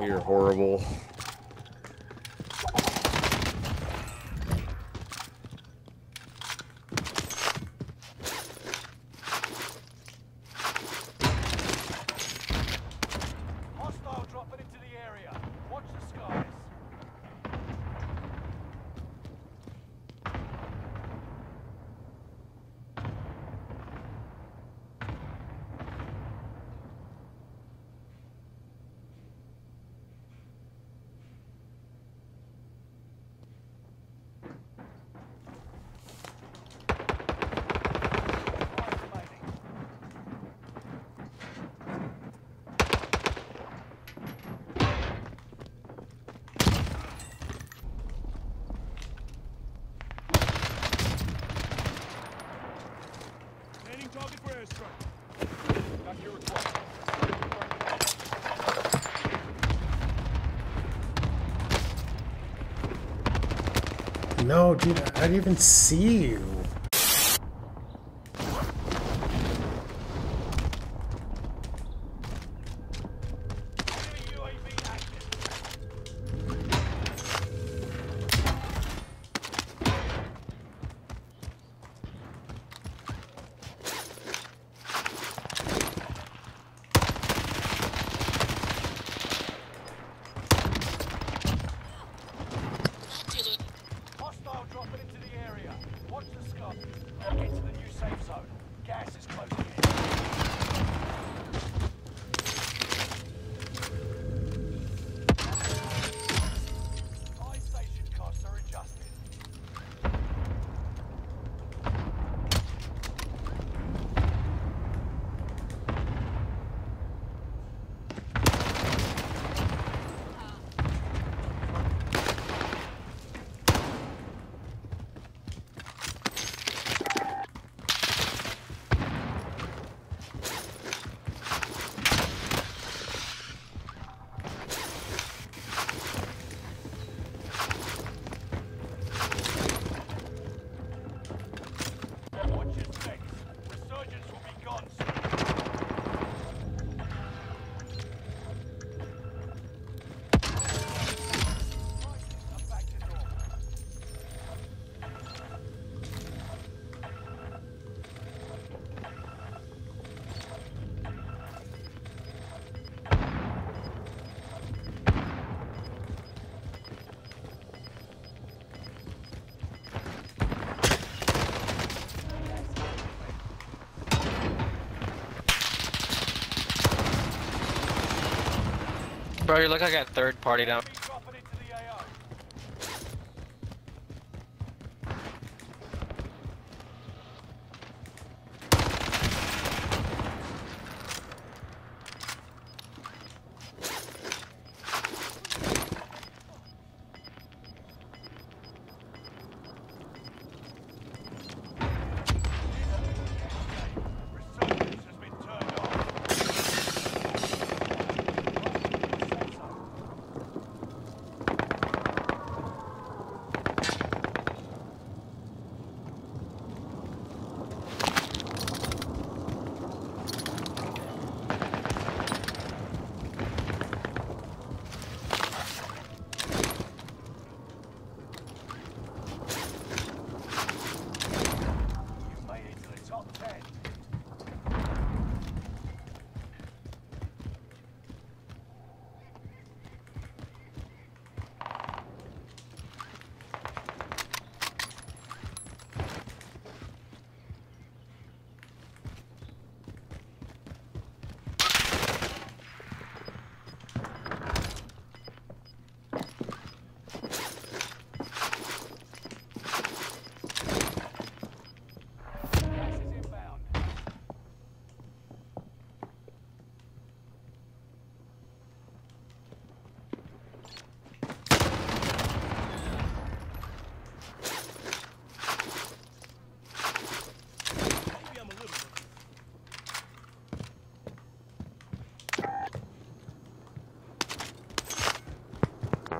here are horrible. No, dude, I didn't even see you. gas is close. Bro, you look like I got third party down.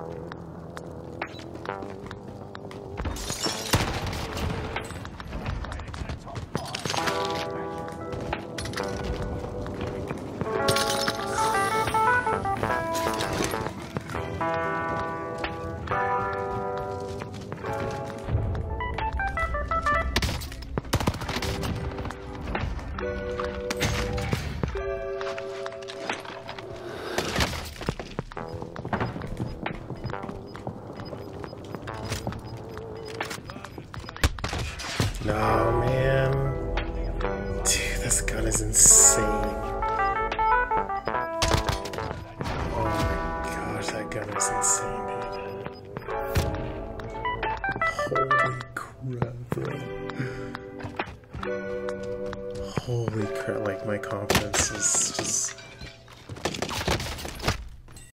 Bye. That is insane, dude. Holy crap, bro. Holy crap, like my confidence is